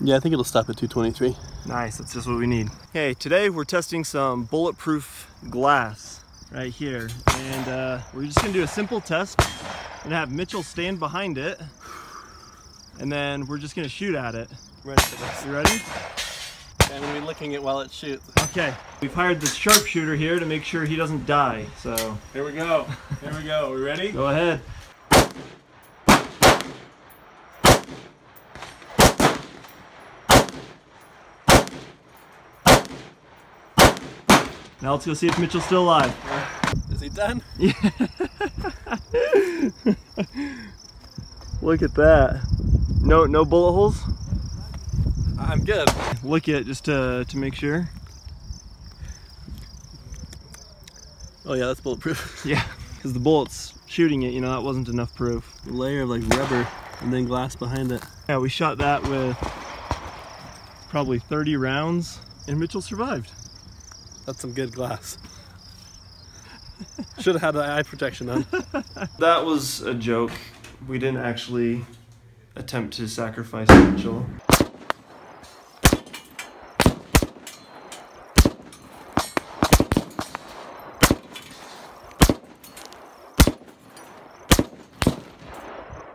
Yeah, I think it'll stop at 223. Nice, that's just what we need. Okay, today we're testing some bulletproof glass right here. And uh, we're just gonna do a simple test. and have Mitchell stand behind it. And then we're just gonna shoot at it. Ready for this. You ready? I'm gonna be licking it while it shoots. Okay, we've hired the sharpshooter here to make sure he doesn't die, so. Here we go. Here we go. We ready? Go ahead. Now let's go see if Mitchell's still alive. Uh, is he done? Yeah. Look at that. No no bullet holes? I'm good. Look at just to to make sure. Oh yeah, that's bulletproof. Yeah, because the bullets shooting it, you know, that wasn't enough proof. A layer of like rubber and then glass behind it. Yeah, we shot that with probably 30 rounds and Mitchell survived. That's some good glass. Should have had the eye protection on. That was a joke. We didn't actually attempt to sacrifice Mitchell.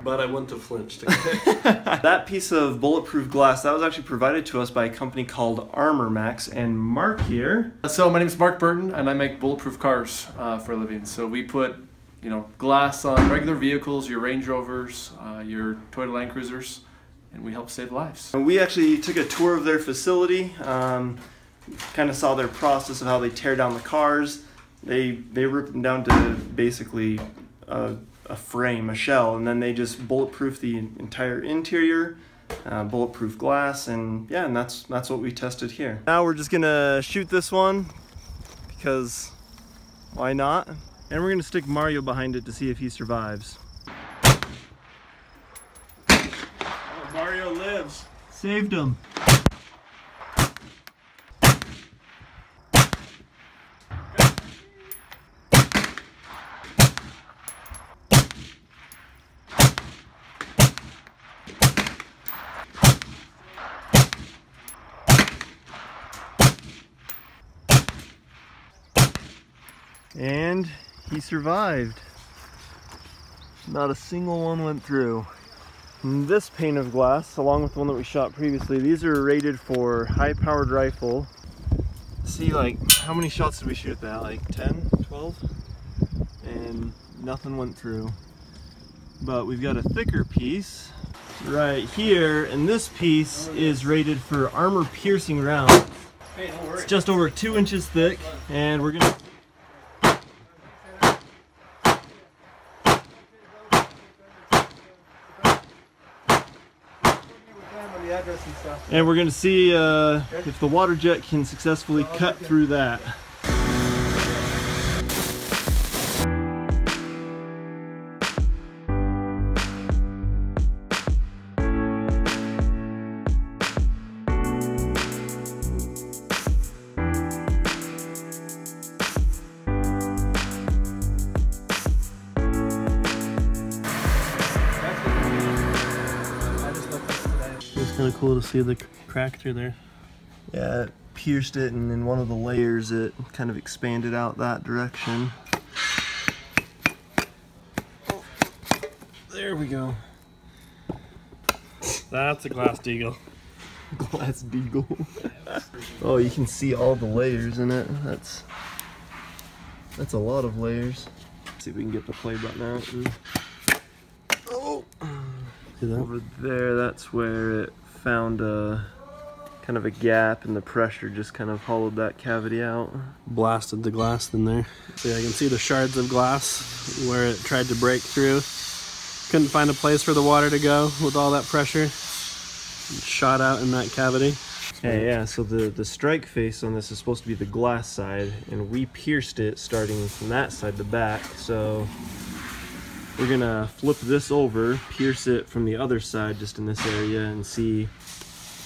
But I wouldn't have flinched. that piece of bulletproof glass that was actually provided to us by a company called Armormax and Mark here. So my name is Mark Burton, and I make bulletproof cars uh, for a living. So we put, you know, glass on regular vehicles, your Range Rovers, uh, your Toyota Land Cruisers, and we help save lives. We actually took a tour of their facility, um, kind of saw their process of how they tear down the cars. They they rip them down to basically a, a frame, a shell, and then they just bulletproof the entire interior, uh, bulletproof glass, and yeah, and that's that's what we tested here. Now we're just gonna shoot this one because why not? And we're gonna stick Mario behind it to see if he survives. Mario lives. Saved him. And he survived. Not a single one went through. This pane of glass, along with the one that we shot previously, these are rated for high-powered rifle. See, like, how many shots did we shoot at that? Like 10, 12? And nothing went through. But we've got a thicker piece right here, and this piece is rated for armor-piercing worry. It's just over two inches thick, and we're gonna And we're gonna see uh, if the water jet can successfully cut through that. Kind of cool to see the crack through there. Yeah, it pierced it, and in one of the layers, it kind of expanded out that direction. There we go. That's a glass deagle. Glass deagle. oh, you can see all the layers in it. That's that's a lot of layers. see if we can get the play button out. Oh, See that? over there, that's where it found a kind of a gap, and the pressure just kind of hollowed that cavity out. Blasted the glass in there. See, I can see the shards of glass where it tried to break through. Couldn't find a place for the water to go with all that pressure. It shot out in that cavity. Yeah, yeah. So the the strike face on this is supposed to be the glass side, and we pierced it starting from that side the back. So we're gonna flip this over, pierce it from the other side, just in this area, and see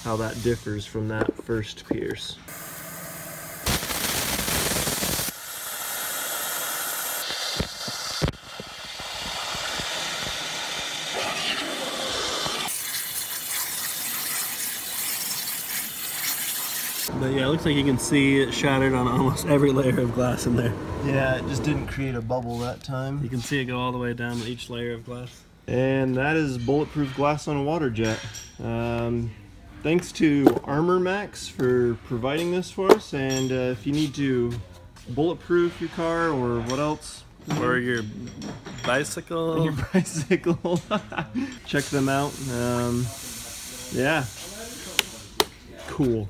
how that differs from that first pierce. But yeah, it looks like you can see it shattered on almost every layer of glass in there. Yeah, it just didn't create a bubble that time. You can see it go all the way down to each layer of glass. And that is bulletproof glass on a water jet. Um, thanks to Armormax for providing this for us. And uh, if you need to bulletproof your car or what else, Or your bicycle. your bicycle, check them out. Um, yeah, cool.